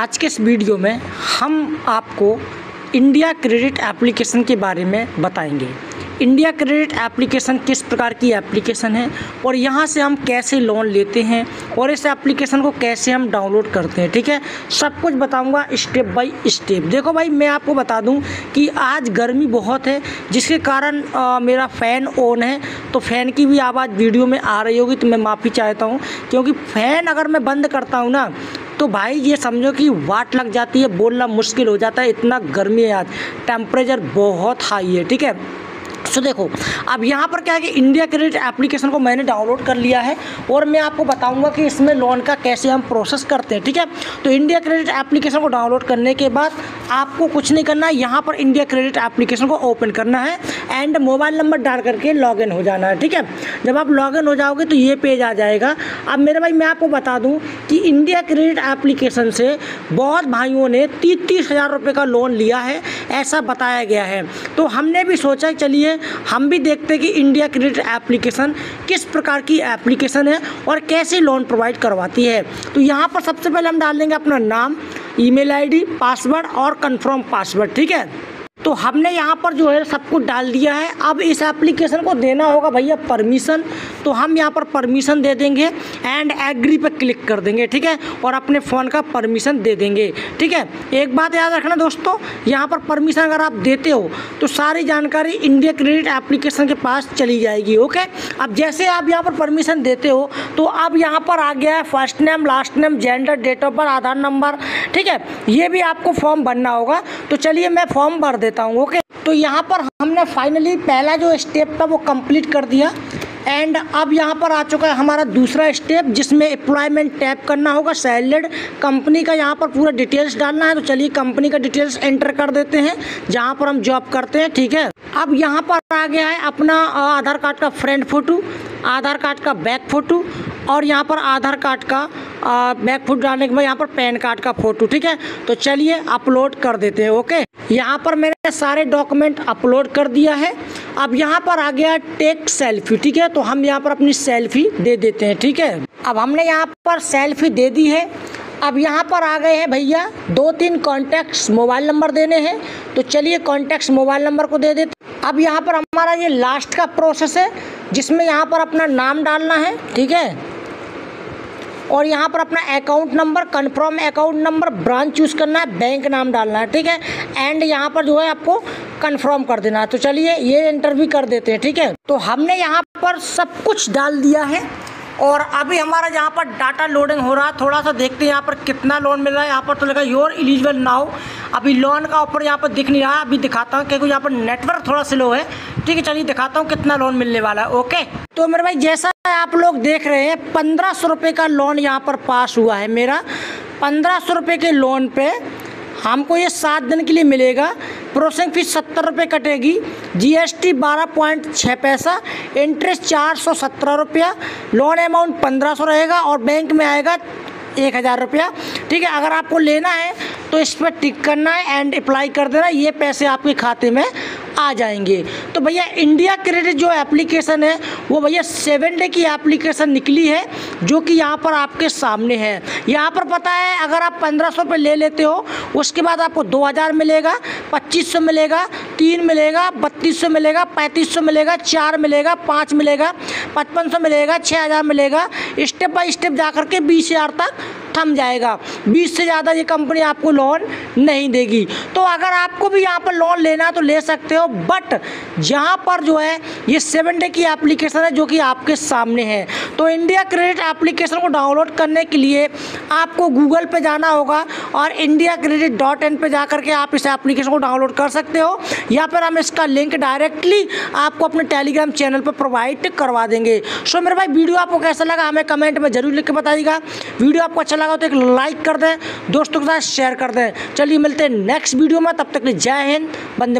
आज के इस वीडियो में हम आपको इंडिया क्रेडिट एप्लीकेशन के बारे में बताएँगे। इंडिया क्रेडिट एप्लीकेशन किस प्रकार की एप्लीकेशन है और यहाँ से हम कैसे लोन लेते हैं और इस एप्लीकेशन को कैसे हम डाउनलोड करते हैं ठीक है? सब कुछ बताऊँगा स्टेप बाय स्टेप। देखो भाई मैं आपको बता दूँ कि आज गर्मी बहुत है जिसके कारण आ, मेरा फ़ैन ऑन है तो फ़ैन की भी आवाज़ वीडियो में आ रही होगी तो मैं माफ़ी चाहता हूँ क्योंकि फ़ैन अगर मैं बंद करता हूँ ना तो भाई ये समझो कि वाट लग जाती है, बोलना मुश्किल हो जाता है, इतना गर्मी है आज। टेम्परेचर बहुत हाई है, ठीक है? सो देखो, अब यहाँ पर क्या है कि इंडिया क्रेडिट एप्लीकेशन को मैंने डाउनलोड कर लिया है और मैं आपको बताऊँगा कि इसमें लोन का कैसे हम प्रोसेस करते हैं, ठीक है? तो इंडिया क्रेडिट एप्लीकेशन को डाउनलोड करने के बाद आपको कुछ नहीं करना है, यहाँ पर इंडिया क्रेडिट एप्लीकेशन को ओपन करना है एंड मोबाइल नंबर डाल करके लॉगिन हो जाना है, ठीक है? जब आप लॉगिन हो जाओगे तो ये पेज आ जाएगा। अब मेरे भाई, मैं आपको बता दूँ कि इंडिया क्रेडिट एप्लीकेशन से बहुत भाइयों ने तीस तीस हज़ार रुपये का लोन लिया है, ऐसा बताया गया है। तो हमने भी सोचा चलिए हम भी देखते कि इंडिया क्रेडिट एप्लीकेशन किस प्रकार की एप्लीकेशन है और कैसे लोन प्रोवाइड करवाती है। तो यहाँ पर सबसे पहले हम डाल देंगे अपना नाम ईमेल आईडी पासवर्ड और कंफर्म पासवर्ड ठीक है? तो हमने यहाँ पर जो है सब कुछ डाल दिया है। अब इस एप्लीकेशन को देना होगा भैया परमिशन तो हम यहाँ पर परमिशन दे देंगे एंड एग्री पर क्लिक कर देंगे, ठीक है? और अपने फ़ोन का परमिशन दे देंगे, ठीक है? एक बात याद रखना दोस्तों, यहाँ पर परमिशन अगर आप देते हो तो सारी जानकारी इंडिया क्रेडिट एप्लीकेशन के पास चली जाएगी ओके अब जैसे आप यहाँ पर परमिशन देते हो तो अब यहाँ पर आ गया है first name last name gender date of birth Aadhaar number ठीक है? ये भी आपको फॉर्म भरना होगा। तो चलिए मैं फॉर्म भर देता हूँ ओके तो यहाँ पर हमने फाइनली पहला जो स्टेप था, वो कंप्लीट कर दिया। एंड अब यहाँ पर आ चुका है हमारा दूसरा स्टेप जिसमें एम्प्लॉयमेंट टैप करना होगा। सैलड कंपनी का यहाँ पर पूरा डिटेल्स डालना है तो चलिए कंपनी का डिटेल्स एंटर कर देते हैं, जहाँ पर हम जॉब करते हैं, ठीक है? अब यहाँ पर आ गया है अपना आधार कार्ड का फ्रंट फ़ोटो आधार कार्ड का बैक फ़ोटो और यहाँ पर आधार कार्ड का बैक फुट डालने के बाद यहाँ पर पैन कार्ड का फ़ोटो, ठीक है? तो चलिए अपलोड कर देते हैं, ओके? यहाँ पर मैंने सारे डॉक्यूमेंट अपलोड कर दिया है। अब यहाँ पर आ गया टेक सेल्फी, ठीक है? तो हम यहाँ पर अपनी सेल्फी दे देते हैं, ठीक है? अब हमने यहाँ पर सेल्फी दे दी है। अब यहाँ पर आ गए हैं भैया, दो तीन कॉन्टैक्ट्स मोबाइल नंबर देने हैं। तो चलिए कॉन्टैक्ट्स मोबाइल नंबर को दे देते अब यहाँ पर हमारा ये लास्ट का प्रोसेस है, जिसमें यहाँ पर अपना नाम डालना है, ठीक है? और यहाँ पर अपना account number confirm account number branch choose करना है बैंक नाम डालना है, ठीक है? एंड यहाँ पर जो है आपको कन्फर्म कर देना है। तो चलिए ये इंटरव्यू कर देते हैं, ठीक है? तो हमने यहाँ पर सब कुछ डाल दिया है। और अभी हमारा यहाँ पर डाटा लोडिंग हो रहा है। थोड़ा सा देखते हैं यहाँ पर कितना लोन मिल रहा है। यहाँ पर तो लगा योर एलिजिबल नाउ अभी लोन का ऊपर यहाँ पर दिख नहीं रहा अभी दिखाता हूँ, क्योंकि यहाँ पर नेटवर्क थोड़ा स्लो है। ठीक है, चलिए दिखाता हूँ कितना लोन मिलने वाला है। ओके तो मेरे भाई, जैसा आप लोग देख रहे हैं, पंद्रह सौ रुपये का लोन यहाँ पर पास हुआ है मेरा। पंद्रह सौ रुपये के लोन पे हमको ये सात दिन के लिए मिलेगा। प्रोसेसिंग फ़ीस सत्तर रुपये कटेगी। जीएसटी बारह पॉइंट छः पैसा, इंटरेस्ट चार सौ सत्रह रुपया, लोन अमाउंट पंद्रह सौ रहेगा और बैंक में आएगा एक हज़ार रुपया। ठीक है, अगर आपको लेना है तो इस पर टिक करना है एंड अप्लाई कर देना, ये पैसे आपके खाते में आ जाएँगे। तो भैया इंडिया क्रेडिट जो एप्लीकेशन है, वो भैया सेवन डे की एप्लीकेशन निकली है। जो कि यहाँ पर आपके सामने है। यहाँ पर पता है, अगर आप पंद्रह सौ ले लेते हो, उसके बाद आपको दो हज़ार मिलेगा, पच्चीस सौ मिलेगा, तीन मिलेगा, बत्तीस सौ मिलेगा, पैंतीस सौ मिलेगा, चार मिलेगा, पाँच मिलेगा, पचपन सौ मिलेगा छः हज़ार मिलेगा। स्टेप बाय स्टेप जा करके बीस हज़ार तक थम जाएगा। बीस से ज़्यादा ये कंपनी आपको लोन नहीं देगी। तो अगर आपको भी यहाँ पर लोन लेना है तो ले सकते हो बट जहाँ पर जो है, ये सेवन डे की एप्लीकेशन है जो कि आपके सामने है। तो इंडिया क्रेडिट एप्लीकेशन को डाउनलोड करने के लिए आपको गूगल पे जाना होगा और इंडिया क्रेडिट डॉट इन पर जा करके आप इस एप्लीकेशन को डाउनलोड कर सकते हो। या फिर हम इसका लिंक डायरेक्टली आपको अपने टेलीग्राम चैनल पर प्रोवाइड करवा देंगे। सो मेरे भाई वीडियो आपको कैसा लगा हमें कमेंट में ज़रूर लिख के बताइएगा। वीडियो आपको अच्छा लगा तो एक लाइक कर दें, दोस्तों के साथ शेयर कर दें। चलिए मिलते हैं नेक्स्ट वीडियो में, तब तक जय हिंद बंदे